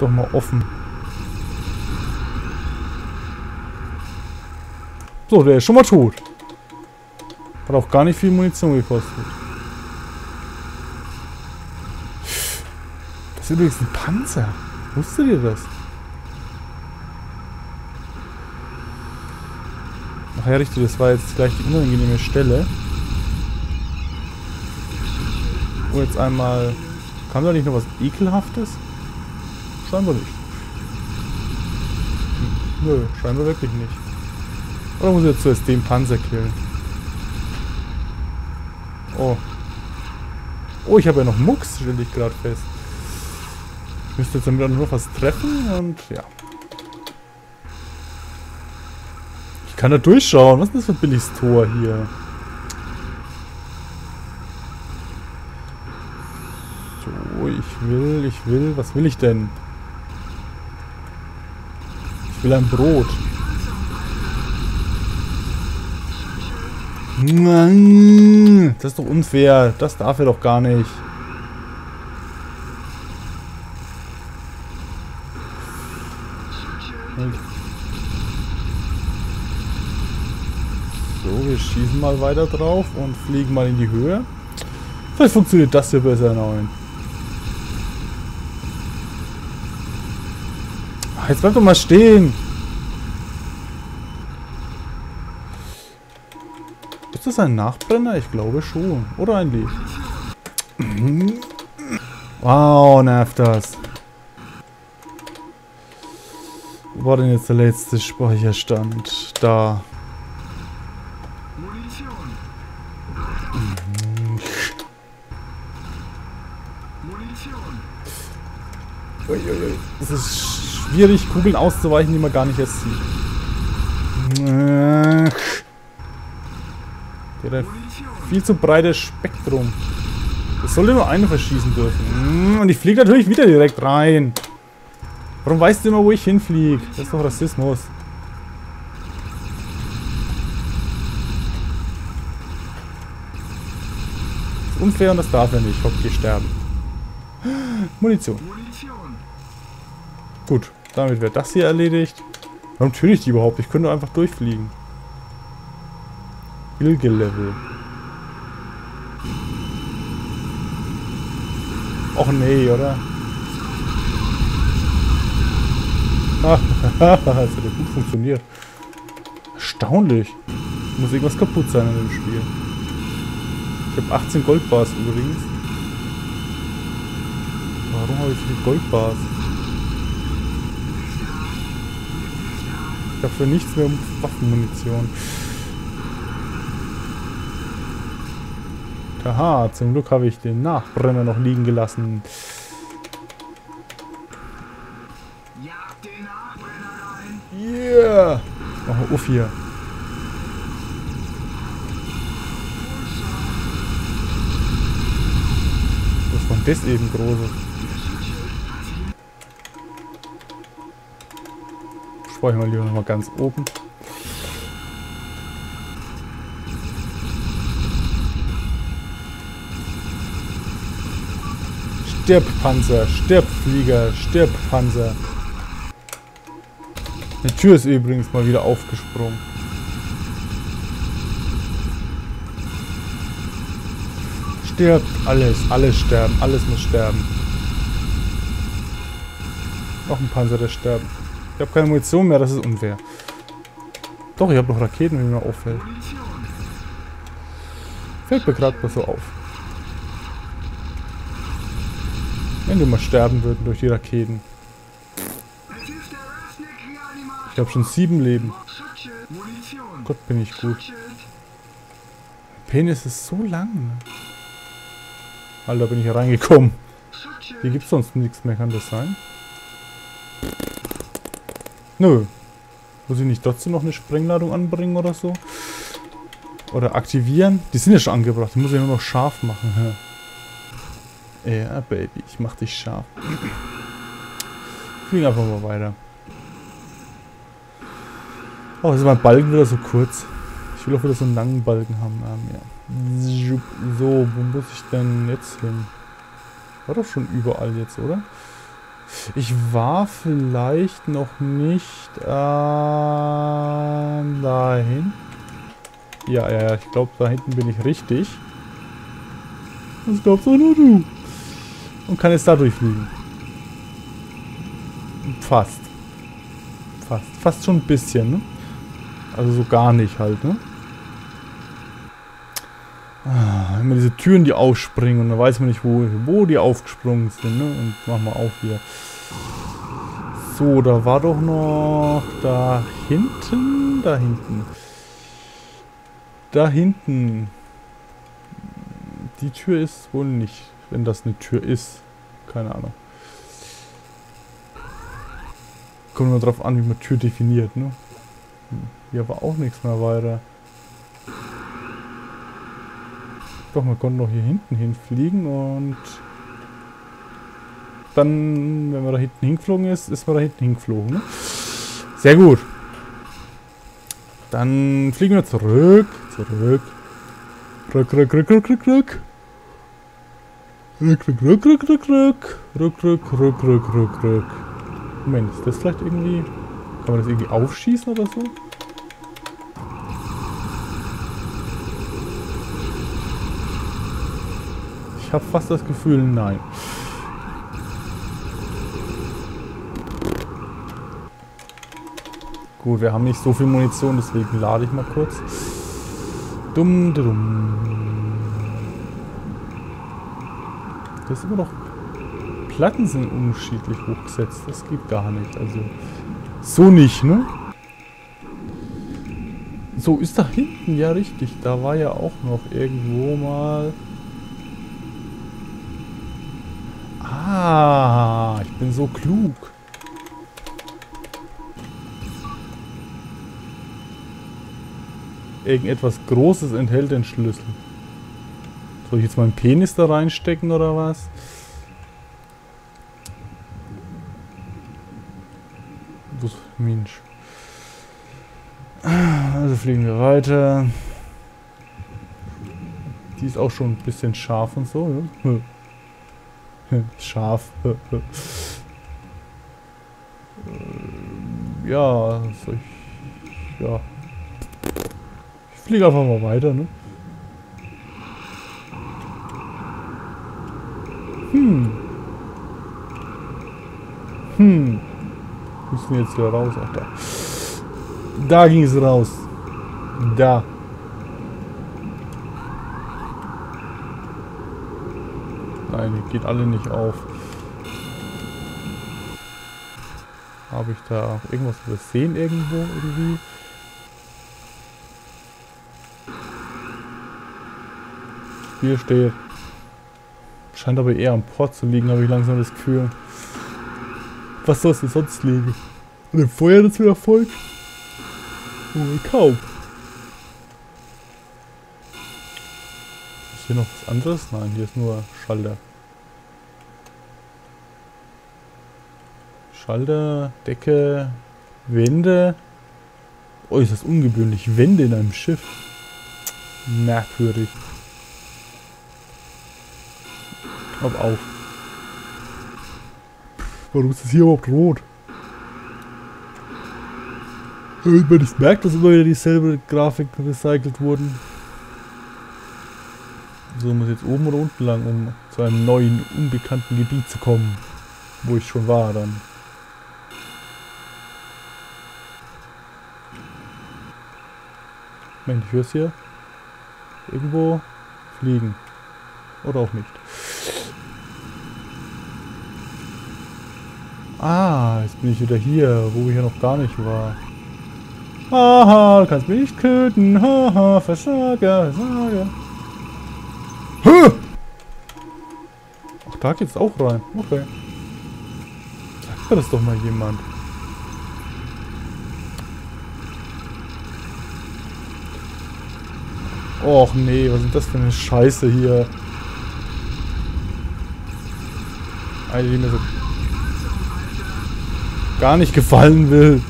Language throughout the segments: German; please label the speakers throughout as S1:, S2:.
S1: doch mal offen. So, der ist schon mal tot. Hat auch gar nicht viel Munition gekostet. Das ist übrigens ein Panzer. Wusstet ihr das? Ach ja, richtig, das war jetzt gleich die unangenehme Stelle. Oh, jetzt einmal... Kam da nicht noch was Ekelhaftes? Scheinbar nicht. Nö, scheinbar wirklich nicht. Oder muss ich jetzt zuerst den Panzer killen? Oh. Oh, ich habe ja noch Mucks, stelle ich gerade fest. Ich müsste jetzt damit auch noch was treffen und ja. Ich kann da durchschauen. Was ist das für ein billiges Tor hier? So, ich will, ich will, was will ich denn? Ich will ein Brot. Das ist doch unfair. Das darf er doch gar nicht. So, wir schießen mal weiter drauf und fliegen mal in die Höhe. Vielleicht funktioniert das hier besser, nein. Jetzt bleib doch mal stehen. Ist das ein Nachbrenner? Ich glaube schon. Oder ein Lied. Wow, nervt das. Wo war denn jetzt der letzte Speicherstand? Da. Es ist schwierig, Kugeln auszuweichen, die man gar nicht erst sieht. Der hat viel zu breites Spektrum. Es sollte nur eine verschießen dürfen. Und ich fliege natürlich wieder direkt rein. Warum weißt du immer, wo ich hinfliege? Das ist doch Rassismus. Das ist unfair und das darf er nicht. Hopp, geh sterben. Munition. Gut, damit wird das hier erledigt. Warum töte ich die überhaupt? Ich könnte einfach durchfliegen. Ilge-Level. Och nee, oder? das hat ja gut funktioniert. Erstaunlich. Muss irgendwas kaputt sein an dem Spiel. Ich habe 18 Goldbars übrigens. Warum habe ich so viele Goldbars? Ich habe für nichts mehr Waffenmunition. Aha, zum Glück habe ich den Nachbrenner noch liegen gelassen. Yeah! Oh, uff hier. Was war das eben große? Speichern wir lieber nochmal ganz oben. Stirb, Panzer. Stirb, Flieger. Stirb, Panzer. Die Tür ist übrigens mal wieder aufgesprungen. Stirbt alles. Alles sterben. Alles muss sterben. Noch ein Panzer, der sterben. Ich habe keine Munition mehr. Das ist unfair. Doch, ich habe noch Raketen, wenn mir auffällt. Fällt mir gerade so auf. Wenn die mal sterben würden durch die Raketen. Ich habe schon sieben Leben. Gott, bin ich gut. Penis ist so lang. Alter, bin ich reingekommen. Hier gibt es sonst nichts mehr, kann das sein? Nö. Muss ich nicht trotzdem noch eine Sprengladung anbringen oder so? Oder aktivieren? Die sind ja schon angebracht. Die muss ich nur noch scharf machen. Ja, Baby, ich mach dich scharf. Fliegen einfach mal weiter. Oh, ist mein Balken wieder so kurz. Ich will auch wieder so einen langen Balken haben. Ähm, ja. So, wo muss ich denn jetzt hin? War doch schon überall jetzt, oder? Ich war vielleicht noch nicht äh, dahin. Ja, ja, ja, ich glaube, da hinten bin ich richtig. Das glaubst auch nur du. Und kann jetzt da durchfliegen. Fast. Fast. Fast schon ein bisschen, ne? Also so gar nicht halt, ne? Ah, immer diese Türen, die aufspringen und dann weiß man nicht, wo, wo die aufgesprungen sind, ne? Und machen wir auf hier. So, da war doch noch da hinten, da hinten. Da hinten. Die Tür ist wohl nicht, wenn das eine Tür ist. Keine Ahnung. Kommt nur drauf an, wie man Tür definiert, ne? Hm, hier war auch nichts mehr weiter. Doch, man konnte noch hier hinten hinfliegen und dann, wenn man da hinten hingeflogen ist, ist man da hinten hingeflogen. Ne? Sehr gut. Dann fliegen wir zurück. Zurück. Rück, rück, rück, rück, rück, rück. Rück, rück, rück, rück, rück, rück. Rück, rück, rück, rück, rück, rück. Moment, ist das vielleicht irgendwie... Kann man das irgendwie aufschießen oder so? Ich habe fast das Gefühl, nein. Gut, wir haben nicht so viel Munition, deswegen lade ich mal kurz. Dumm, dumm. Das ist immer noch... Platten sind unterschiedlich hochgesetzt. Das geht gar nicht. Also, so nicht, ne? So, ist da hinten, ja richtig. Da war ja auch noch irgendwo mal... Ah, ich bin so klug. Irgendetwas Großes enthält den Schlüssel. Soll ich jetzt meinen Penis da reinstecken oder was? Mensch. Also fliegen wir weiter. Die ist auch schon ein bisschen scharf und so. Ja? Scharf. ja, soll ich, ja. Ich fliege einfach mal weiter, ne? Hm. Hm. Müssen wir jetzt wieder raus? Ach, da. Da ging es raus. Da. Die geht alle nicht auf. Habe ich da irgendwas übersehen irgendwo irgendwie? Spiel steht. Scheint aber eher am Port zu liegen, habe ich langsam das Gefühl. Was soll es denn sonst liegen? Und im Feuer das wieder Erfolg? Wohl kaum. Ist hier noch was anderes? Nein, hier ist nur Schalter. Schalter, Decke, Wände. Oh, ist das ungewöhnlich. Wände in einem Schiff. Merkwürdig. Hab auf. Warum ist das hier überhaupt rot? Damit man nicht merkt, dass immer wieder dieselbe Grafik recycelt wurden. So, muss jetzt oben oder unten lang, um zu einem neuen, unbekannten Gebiet zu kommen. Wo ich schon war dann. Mensch, ich höre es hier. Irgendwo fliegen. Oder auch nicht. Ah, jetzt bin ich wieder hier, wo ich ja noch gar nicht war. Haha, du kannst mich nicht töten. Haha, Versager, Versager. Huh! Ach, da geht's auch rein. Okay. Sagt mir das doch mal jemand. Och nee, was ist das für eine Scheiße hier? Eine, die mir so gar nicht gefallen will.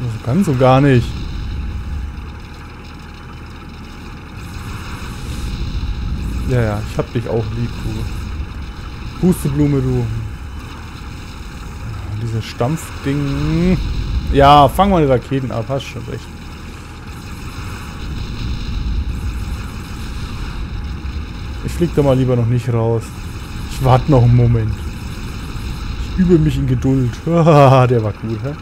S1: Das kann so gar nicht. Ja, ja, ich hab dich auch lieb, du. Pusteblume, du. Dieses Stampfding. Ja, fang mal die Raketen ab, hast schon recht. Ich flieg da mal lieber noch nicht raus. Ich warte noch einen Moment. Ich übe mich in Geduld. Der war gut, hä?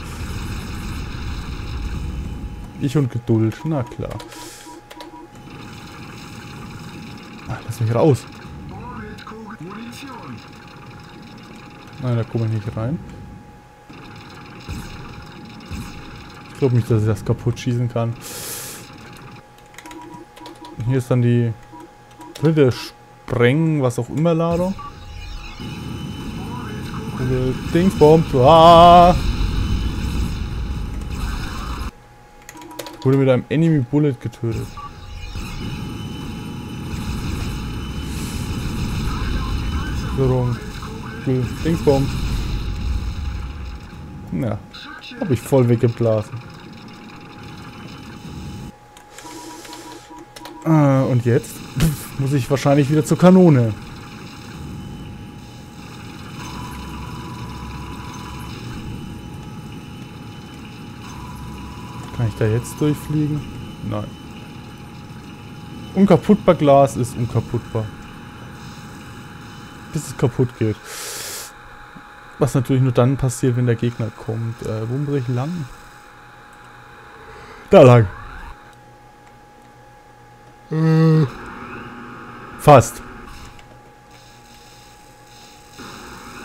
S1: Ich und Geduld, na klar. Ach, lass mich raus. Nein, da komme ich nicht rein. Glaube nicht, dass ich das kaputt schießen kann. Hier ist dann die dritte Spreng, was auch immer Ladung. Dingsbomb. Ah! Wurde mit einem Enemy Bullet getötet. Dingsbomb. Ja. Hab ich voll weggeblasen. Äh, und jetzt muss ich wahrscheinlich wieder zur Kanone. Kann ich da jetzt durchfliegen? Nein. Unkaputtbar Glas ist unkaputtbar. Bis es kaputt geht. Was natürlich nur dann passiert, wenn der Gegner kommt. Äh, ich lang? Da lang. Äh, fast.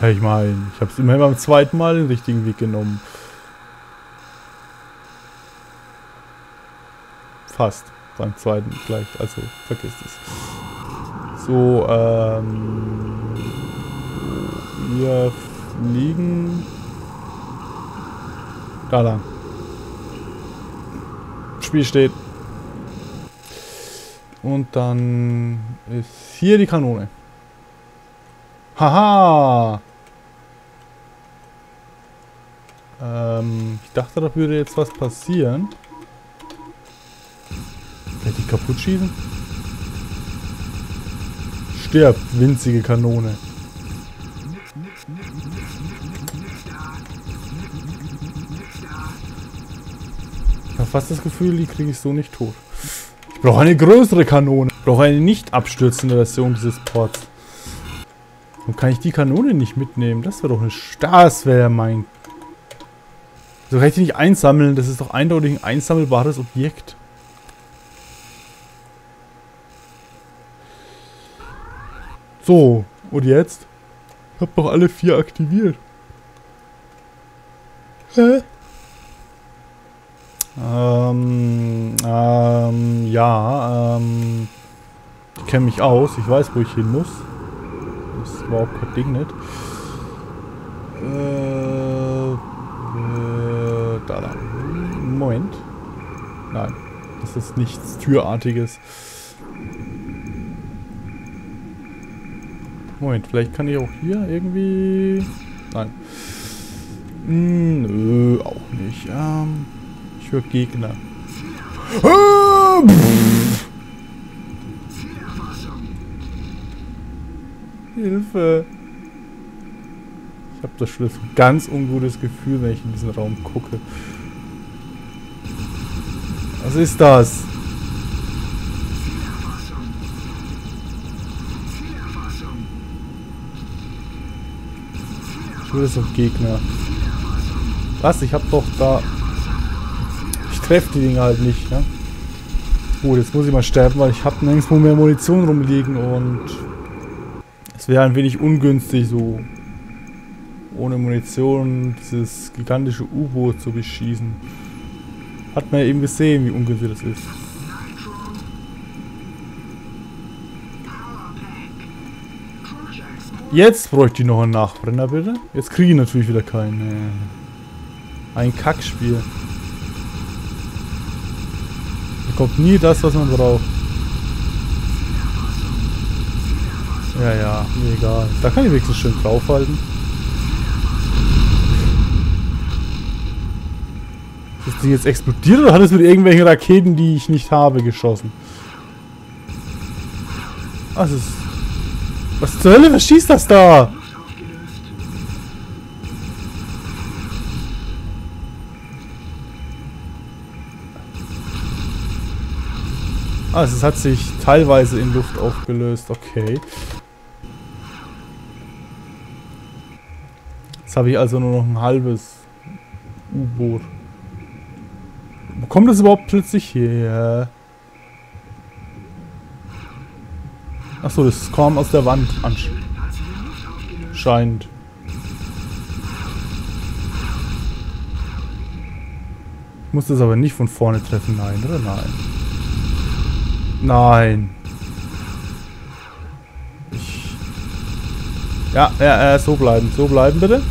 S1: Ja, ich meine, ich habe es immerhin beim zweiten Mal den richtigen Weg genommen. Fast. Beim zweiten gleich. Also, vergiss es. So, ähm... Wir fliegen... Da lang. Spiel steht. Und dann ist hier die Kanone. Haha! Ähm, ich dachte, da würde jetzt was passieren. Vielleicht die kaputt schießen? Stirb, winzige Kanone. Ich habe fast das Gefühl, die kriege ich so nicht tot. Ich brauche eine größere Kanone. Ich brauche eine nicht abstürzende Version dieses Ports. Warum kann ich die Kanone nicht mitnehmen? Das wäre doch eine... Das wäre mein... So kann ich die nicht einsammeln. Das ist doch eindeutig ein einsammelbares Objekt. So, und jetzt? Hab doch alle vier aktiviert. Hä? Ähm, ähm, ja, ähm, ich kenne mich aus, ich weiß, wo ich hin muss. Das ist überhaupt kein Ding nicht. Äh, äh, da, da. Moment. Nein, das ist nichts Türartiges. Moment, vielleicht kann ich auch hier irgendwie... Nein. Hm, nö, auch nicht. Ähm, ich höre Gegner. Ah, Hilfe. Ich habe das schon ein ganz ungutes Gefühl, wenn ich in diesen Raum gucke. Was ist das? Schon so ein Gegner. Was? Ich hab doch da... Ich treffe die Dinger halt nicht, ne? Gut, jetzt muss ich mal sterben, weil ich habe nirgendwo mehr Munition rumliegen und... Es wäre ein wenig ungünstig, so... Ohne Munition dieses gigantische U-Boot zu beschießen. Hat man ja eben gesehen, wie ungünstig das ist. Jetzt bräuchte ich noch einen Nachbrenner, bitte. Jetzt kriege ich natürlich wieder keinen. Ein Kackspiel. Da kommt nie das, was man braucht. Ja, ja, mir egal. Da kann ich wenigstens schön draufhalten. Ist das Ding jetzt explodiert oder hat es mit irgendwelchen Raketen, die ich nicht habe, geschossen? Was ist... Was zur Hölle? Was schießt das da? Also es hat sich teilweise in Luft aufgelöst. Okay. Jetzt habe ich also nur noch ein halbes U-Boot. Wo kommt das überhaupt plötzlich her? Achso, das kam aus der Wand anscheinend. Ich muss das aber nicht von vorne treffen, nein, oder? Nein. Nein. Ich ja, ja, ja, so bleiben. So bleiben, bitte.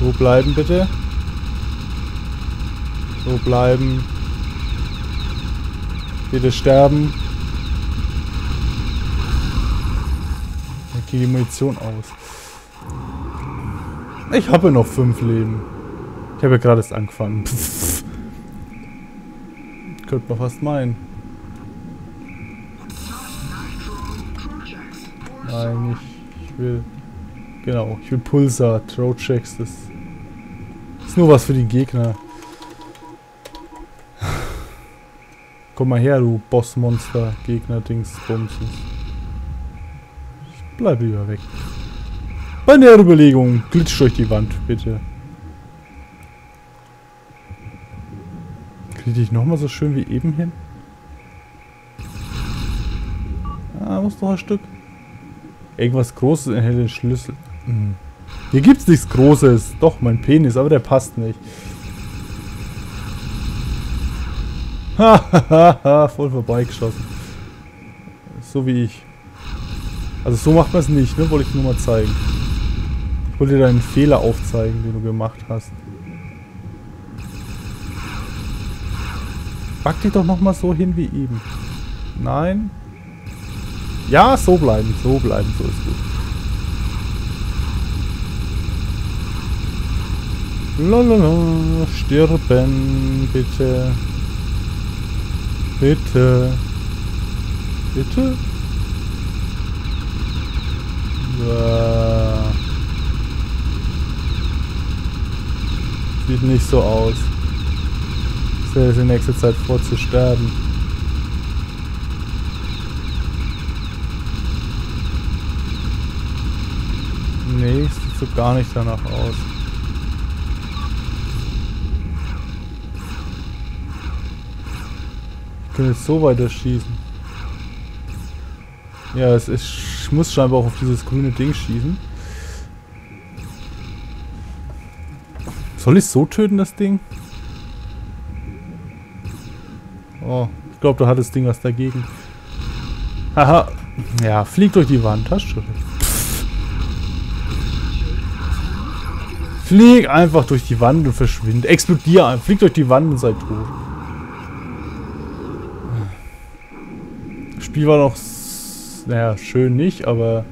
S1: So bleiben, bitte. So bleiben. Bitte sterben. Dann geht die Munition aus. Ich habe noch fünf Leben. Ich habe ja gerade erst angefangen. Könnte man fast meinen. Nein, ich, ich will... Genau, ich will Pulsar, Throw-Checks, das ist nur was für die Gegner. Komm mal her, du Bossmonster, Gegner, Dings, Bumsens. Ich bleib lieber weg. Bei der Überlegung, glitsch durch die Wand, bitte. Kriege ich nochmal so schön wie eben hin? Ah, muss doch ein Stück. Irgendwas Großes enthält den Schlüssel. Hm. Hier gibt's nichts Großes. Doch, mein Penis, aber der passt nicht. Hahaha, voll vorbeigeschossen. So wie ich. Also so macht man es nicht, ne? Wollte ich nur mal zeigen. Ich wollte dir deinen Fehler aufzeigen, den du gemacht hast. Back dich doch nochmal so hin wie eben. Nein. Ja, so bleiben, so bleiben, so ist gut. Lalala, stirben, bitte. Bitte. Bitte? Ja. Sieht nicht so aus. Stell es in nächster Zeit vor zu sterben. Nee, sieht so gar nicht danach aus. Kann jetzt so weiter schießen. Ja, es ist, ich muss scheinbar auch auf dieses grüne Ding schießen. Soll ich so töten, das Ding? Oh, ich glaube, da hat das Ding was dagegen. Haha. Ja, flieg durch die Wand. Hast du Flieg einfach durch die Wand und verschwind. Explodier einfach. Flieg durch die Wand und sei tot. Spiel war noch... Naja, schön nicht, aber...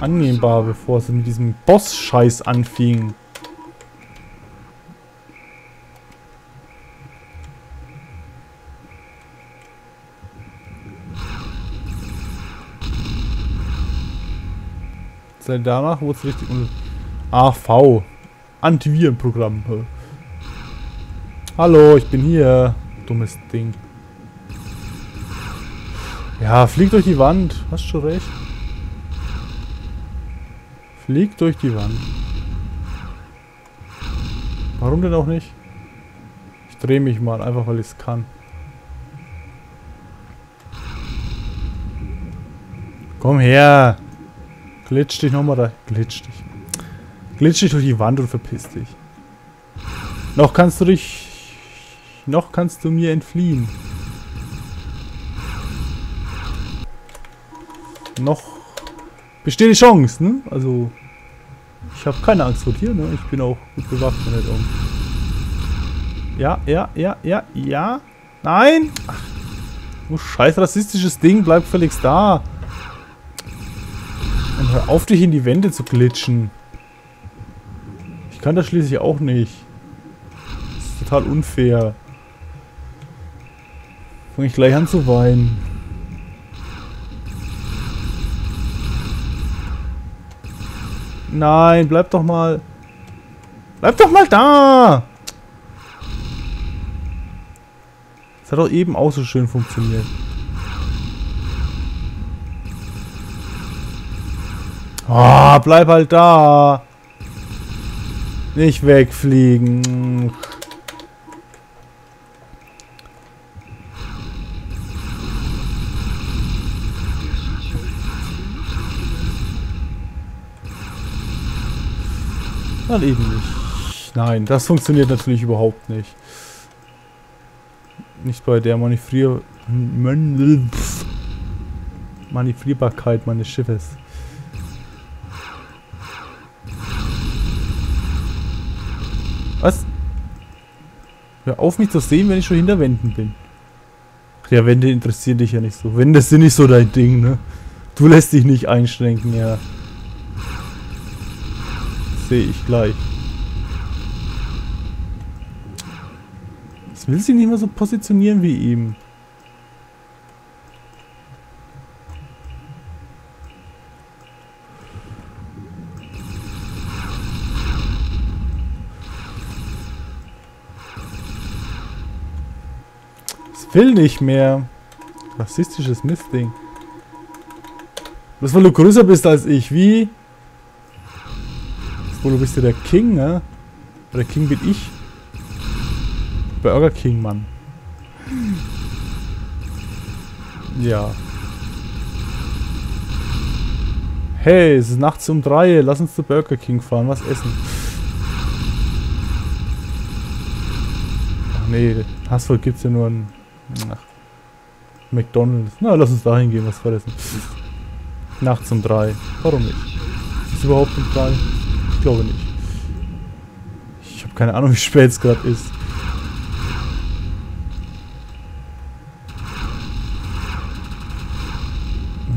S1: Annehmbar, bevor es mit diesem Boss-Scheiß anfing. Seit danach wurde es richtig... AV. Antivirenprogramm. Hallo, ich bin hier. Dummes Ding. Ja, flieg durch die Wand. Hast schon recht. Flieg durch die Wand. Warum denn auch nicht? Ich drehe mich mal, einfach weil ich es kann. Komm her! Glitsch dich nochmal da. Glitsch dich. Glitsch dich durch die Wand und verpiss dich. Noch kannst du dich... Noch kannst du mir entfliehen. Noch besteht die Chance, ne? Also... Ich habe keine Angst vor dir, ne? Ich bin auch gut bewaffnet um. Ja, ja, ja, ja, ja. Nein! Ach, du scheiß rassistisches Ding, bleib völlig da. Und hör auf, dich in die Wände zu glitschen. Ich kann das schließlich auch nicht. total unfair. Fange ich gleich an zu weinen. Nein, bleib doch mal. Bleib doch mal da! Das hat doch eben auch so schön funktioniert. Ah, bleib halt da. Nicht wegfliegen. Dann eben nicht. Nein, das funktioniert natürlich überhaupt nicht. Nicht bei der Manövrier... Manövrierbarkeit meines Schiffes. Was? Hör auf mich zu sehen, wenn ich schon hinter Wänden bin. Ja, Wände interessieren dich ja nicht so. Wände sind nicht so dein Ding, ne? Du lässt dich nicht einschränken, ja. Sehe ich gleich. Das will sie nicht mehr so positionieren wie ihm. will nicht mehr. Rassistisches Mistding. Das, weil du größer bist als ich. Wie? Du bist ja der King, ne? Der King bin ich. Burger King, Mann. Ja. Hey, es ist nachts um drei. Lass uns zu Burger King fahren. Was essen? Ach nee, Hassvoll gibt's ja nur ein Ach. McDonalds. Na, lass uns dahin gehen, was vergessen. Nachts um drei. Warum nicht? Ist überhaupt um drei? Ich glaube nicht. Ich habe keine Ahnung, wie spät es gerade ist.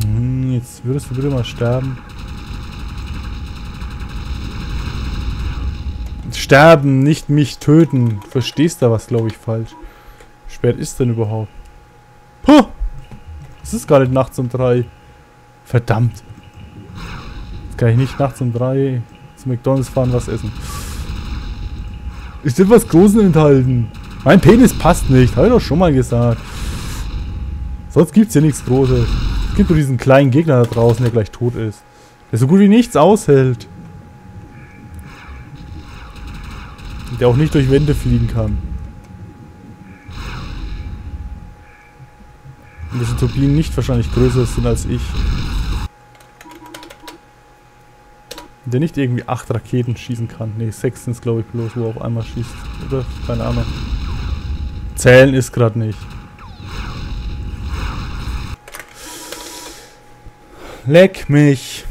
S1: Hm, jetzt würdest du bitte mal sterben. Sterben, nicht mich töten. Verstehst du was, glaube ich, falsch spät ist denn überhaupt? Puh! Es ist nicht nachts um drei. Verdammt. Jetzt kann ich nicht nachts um drei zu McDonalds fahren, was essen. Ist etwas Großen enthalten. Mein Penis passt nicht, habe ich doch schon mal gesagt. Sonst gibt es hier nichts Großes. Es gibt nur diesen kleinen Gegner da draußen, der gleich tot ist. Der so gut wie nichts aushält. Der auch nicht durch Wände fliegen kann. Und diese Turbinen nicht wahrscheinlich größer sind als ich. Der nicht irgendwie acht Raketen schießen kann. Ne, sechs sind es glaube ich bloß, wo er auf einmal schießt. Oder? Keine Ahnung. Zählen ist gerade nicht. Leck mich.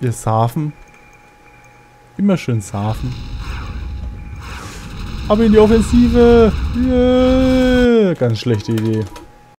S1: Wir safen. Immer schön safen. Aber in die Offensive. Yeah. Ganz schlechte Idee.